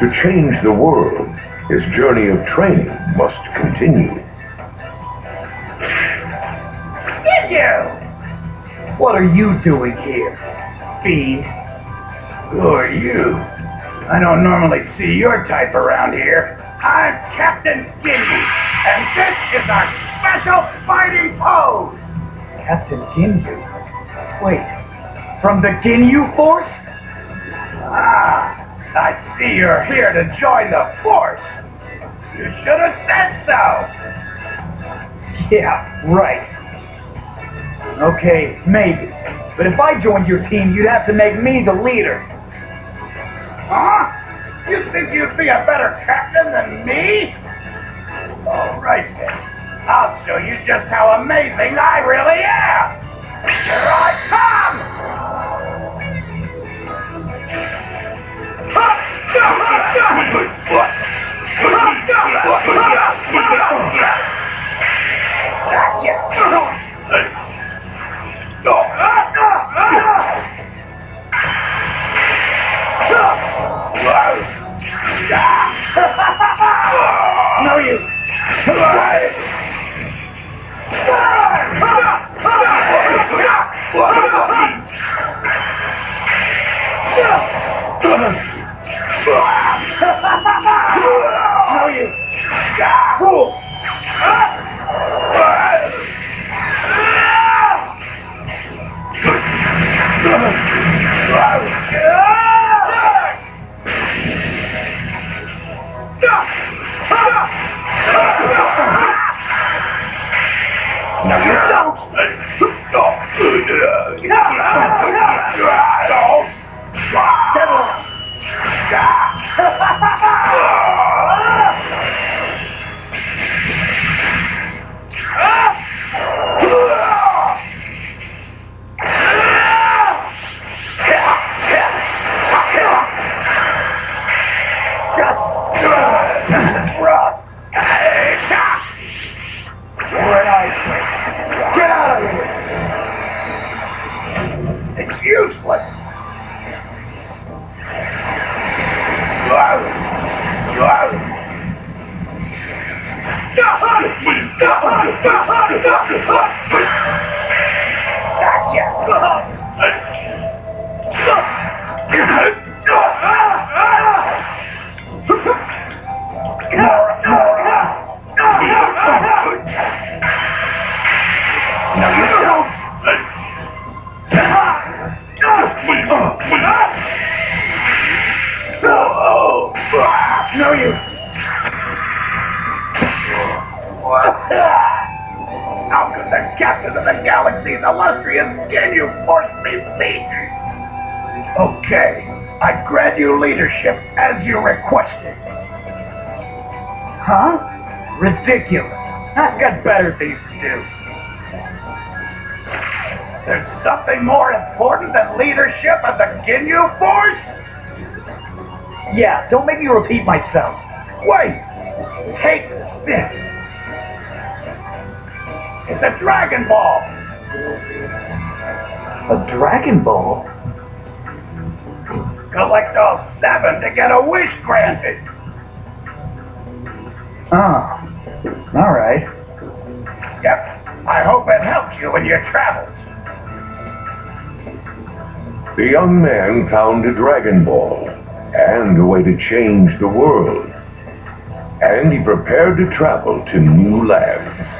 To change the world, his journey of training must continue. Did you? What are you doing here, fiend? Who are you? I don't normally see your type around here. I'm Captain Ginyu, and this is our special fighting pose! Captain Ginyu? Wait, from the Ginyu Force? I see you're here to join the Force. You should have said so. Yeah, right. Okay, maybe. But if I joined your team, you'd have to make me the leader. Huh? You think you'd be a better captain than me? All right then. I'll show you just how amazing I really am. No, you. No, you. Get out of here! Useless! No, No, you. What? How could the captain of the galaxy's illustrious Ginyu force me? Okay, I grant you leadership as you requested. Huh? Ridiculous. I've got better things to do. There's something more important than leadership of the Ginyu Force? Yeah, don't make me repeat myself. Wait! Take this! It's a Dragon Ball! A Dragon Ball? Collect all seven to get a wish granted! Ah, oh. Alright. Yep, I hope it helps you in your travels. The young man found a Dragon Ball and a way to change the world. And he prepared to travel to new lands.